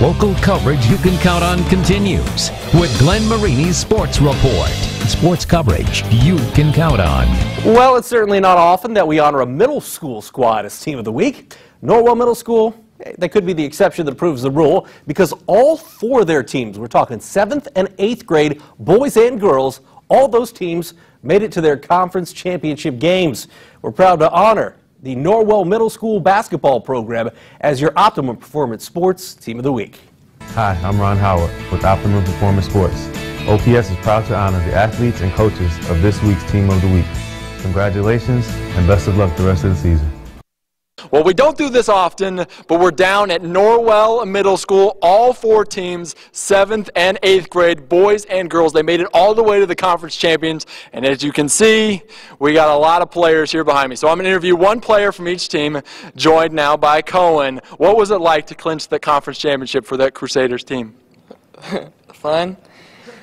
Local coverage you can count on continues with Glenn Marini's Sports Report. Sports coverage you can count on. Well, it's certainly not often that we honor a middle school squad as Team of the Week. Norwell Middle School, they could be the exception that proves the rule because all four of their teams, we're talking 7th and 8th grade, boys and girls, all those teams made it to their conference championship games. We're proud to honor the Norwell Middle School basketball program as your Optimum Performance Sports Team of the Week. Hi, I'm Ron Howard with Optimum Performance Sports. OPS is proud to honor the athletes and coaches of this week's Team of the Week. Congratulations and best of luck the rest of the season. Well, we don't do this often, but we're down at Norwell Middle School. All four teams, 7th and 8th grade, boys and girls, they made it all the way to the conference champions. And as you can see, we got a lot of players here behind me. So I'm going to interview one player from each team, joined now by Cohen. What was it like to clinch the conference championship for that Crusaders team? Fun.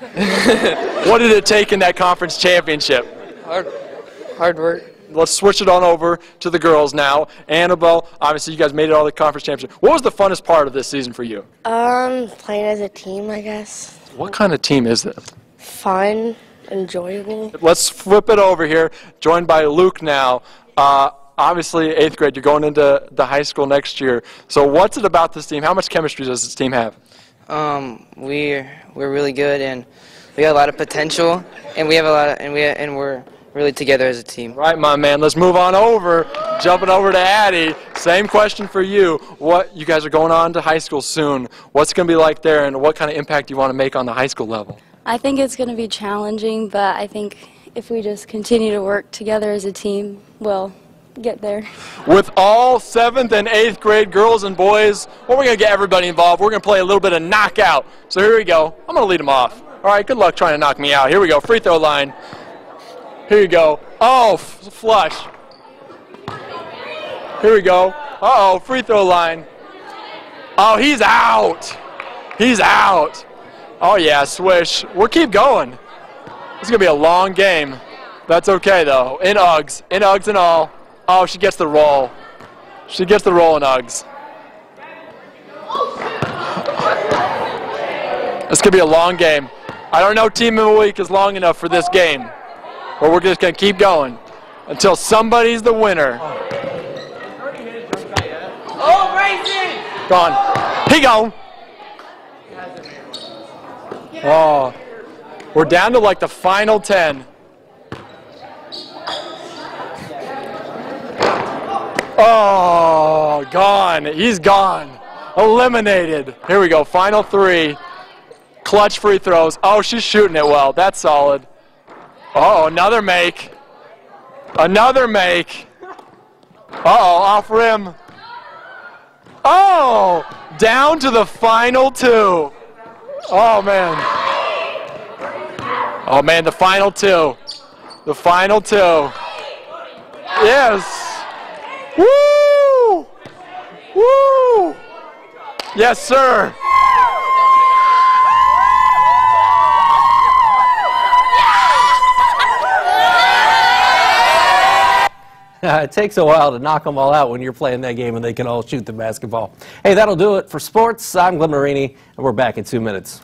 what did it take in that conference championship? Hard, hard work let's switch it on over to the girls now. Annabelle, obviously you guys made it all the conference championship. What was the funnest part of this season for you? Um, playing as a team, I guess. What kind of team is this? Fun, enjoyable. Let's flip it over here. Joined by Luke now. Uh, obviously, eighth grade, you're going into the high school next year. So, what's it about this team? How much chemistry does this team have? Um, we're we're really good, and we got a lot of potential, and we have a lot of, and we and we're really together as a team. Right, my man. Let's move on over. Jumping over to Addie. Same question for you. What you guys are going on to high school soon. What's going to be like there, and what kind of impact do you want to make on the high school level? I think it's going to be challenging, but I think if we just continue to work together as a team, we'll get there. With all seventh and eighth grade girls and boys, well, we're going to get everybody involved. We're going to play a little bit of knockout. So here we go. I'm going to lead them off. All right, good luck trying to knock me out. Here we go. Free throw line. Here you go. Oh, flush. Here we go. Uh-oh, free throw line. Oh, he's out. He's out. Oh, yeah, swish. We'll keep going. It's going to be a long game. That's okay, though. In Uggs. In Uggs and all. Oh, she gets the roll. She gets the roll in Uggs. Going to be a long game. I don't know Team of the Week is long enough for this game. But we're just going to keep going until somebody's the winner. Oh, Brayson! Gone. He gone. Oh, we're down to like the final 10. Oh, gone. He's gone. Eliminated. Here we go. Final three. Clutch free throws. Oh, she's shooting it well. That's solid. Oh, another make. Another make. Uh-oh, off rim. Oh, down to the final two. Oh, man. Oh, man, the final two. The final two. Yes. Woo! Woo! Yes, sir. it takes a while to knock them all out when you're playing that game and they can all shoot the basketball. Hey, that'll do it for sports. I'm Glenn Marini, and we're back in two minutes.